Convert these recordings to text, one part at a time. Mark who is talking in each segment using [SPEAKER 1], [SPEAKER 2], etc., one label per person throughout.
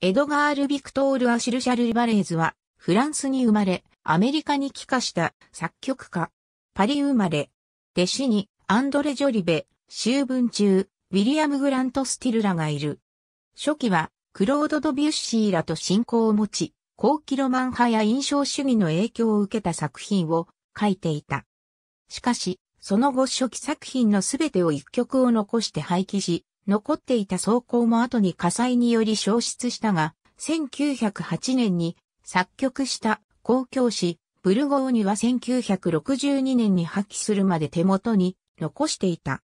[SPEAKER 1] エドガール・ビクトール・アシル・シャル・バレーズは、フランスに生まれ、アメリカに帰化した作曲家。パリ生まれ。弟子に、アンドレ・ジョリベ、周文中、ウィリアム・グラント・スティルらがいる。初期は、クロード・ドビュッシーらと親交を持ち、後期ロマン派や印象主義の影響を受けた作品を書いていた。しかし、その後初期作品のすべてを一曲を残して廃棄し、残っていた草稿も後に火災により消失したが、1908年に作曲した公共誌ブルゴーニュは1962年に破棄するまで手元に残していた。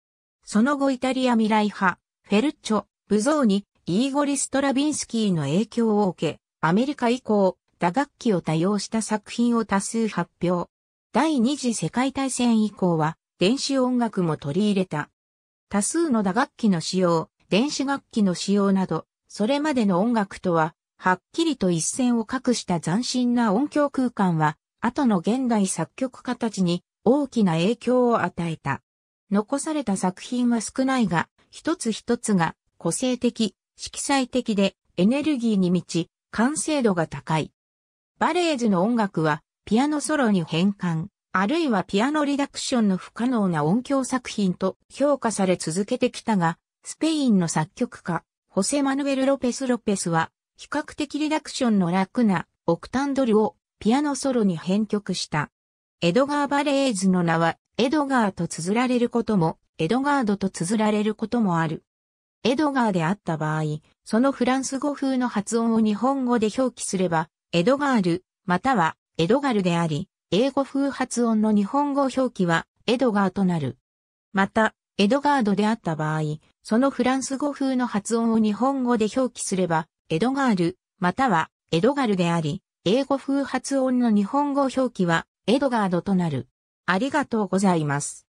[SPEAKER 1] その後イタリア未来派、フェルッチョ、ブゾーニ、イーゴリ・ストラビンスキーの影響を受け、アメリカ以降、打楽器を多用した作品を多数発表。第二次世界大戦以降は、電子音楽も取り入れた。多数の打楽器の使用、電子楽器の使用など、それまでの音楽とは、はっきりと一線を画した斬新な音響空間は、後の現代作曲家たちに大きな影響を与えた。残された作品は少ないが、一つ一つが個性的、色彩的でエネルギーに満ち、完成度が高い。バレーズの音楽はピアノソロに変換、あるいはピアノリダクションの不可能な音響作品と評価され続けてきたが、スペインの作曲家、ホセ・マヌエル・ロペス・ロペスは、比較的リダクションの楽なオクタンドルをピアノソロに編曲した。エドガー・バレーズの名は、エドガーと綴られることも、エドガードと綴られることもある。エドガーであった場合、そのフランス語風の発音を日本語で表記すれば、エドガール、またはエドガルであり、英語風発音の日本語表記はエドガーとなる。また、エドガードであった場合、そのフランス語風の発音を日本語で表記すれば、エドガール、またはエドガルであり、英語風発音の日本語表記はエドガードとなる。ありがとうございます。